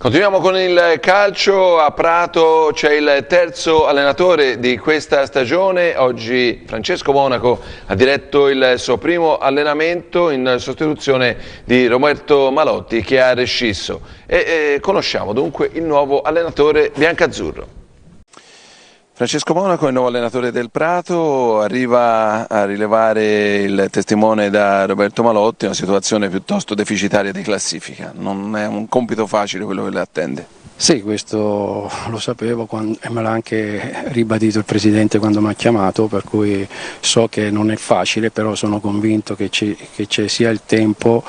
Continuiamo con il calcio, a Prato c'è il terzo allenatore di questa stagione, oggi Francesco Monaco ha diretto il suo primo allenamento in sostituzione di Roberto Malotti che ha rescisso. E, e conosciamo dunque il nuovo allenatore biancazzurro. Francesco Monaco, il nuovo allenatore del Prato, arriva a rilevare il testimone da Roberto Malotti, una situazione piuttosto deficitaria di classifica, non è un compito facile quello che le attende. Sì, questo lo sapevo e me l'ha anche ribadito il Presidente quando mi ha chiamato, per cui so che non è facile, però sono convinto che ci sia il tempo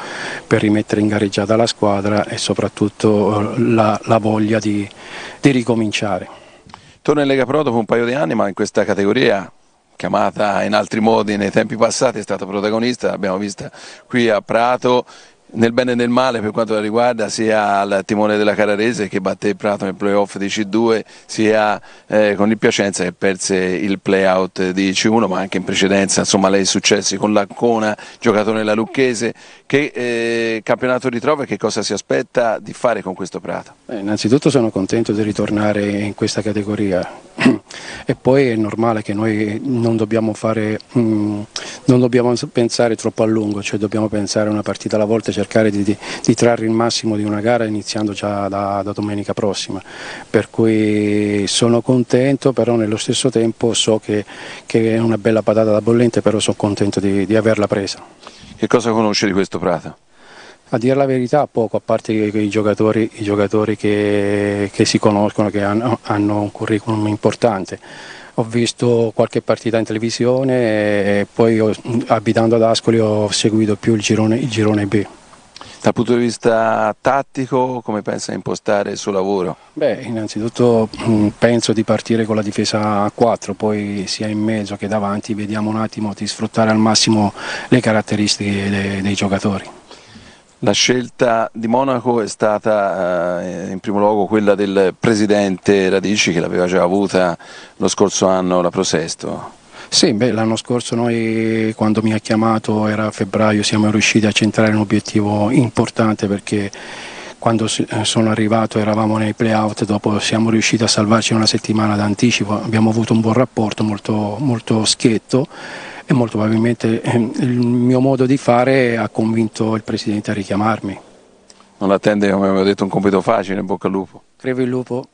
per rimettere in gareggiata la squadra e soprattutto la, la voglia di, di ricominciare. Torna in Lega Pro dopo un paio di anni, ma in questa categoria chiamata in altri modi nei tempi passati è stato protagonista, l'abbiamo vista qui a Prato nel bene e nel male per quanto la riguarda sia al timone della Cararese che batte il Prato nel playoff di C2 sia eh, con il Piacenza che perse il playout di C1 ma anche in precedenza insomma lei successi con l'Ancona, giocatore nella Lucchese che eh, campionato ritrova e che cosa si aspetta di fare con questo Prato? Eh, innanzitutto sono contento di ritornare in questa categoria e poi è normale che noi non dobbiamo, fare, mm, non dobbiamo pensare troppo a lungo, cioè dobbiamo pensare una partita alla volta cercare di, di, di, trarre il massimo di una gara iniziando già da, da, domenica prossima. Per cui sono contento, però nello stesso tempo so che, che è una bella patata da bollente, però sono contento di, di averla presa. Che cosa conosce di questo Prato? A dire la verità poco, a parte i giocatori, i giocatori che, che, si conoscono, che hanno, hanno un curriculum importante ho visto qualche partita in televisione e poi ho, abitando ad Ascoli ho seguito più il girone, il girone B. Dal punto di vista tattico come pensa impostare il suo lavoro? Beh, innanzitutto mm, penso di partire con la difesa a 4, poi sia in mezzo che davanti vediamo un attimo di sfruttare al massimo le caratteristiche dei, dei giocatori. La scelta di Monaco è stata eh, in primo luogo quella del presidente Radici che l'aveva già avuta lo scorso anno la Prosesto. Sì, l'anno scorso noi quando mi ha chiamato era a febbraio, siamo riusciti a centrare un obiettivo importante perché quando sono arrivato eravamo nei playout, dopo siamo riusciti a salvarci una settimana d'anticipo, abbiamo avuto un buon rapporto molto, molto schietto e molto probabilmente ehm, il mio modo di fare ha convinto il Presidente a richiamarmi. Non l'attende, come avevo detto, un compito facile, in bocca al lupo. Crevo il lupo.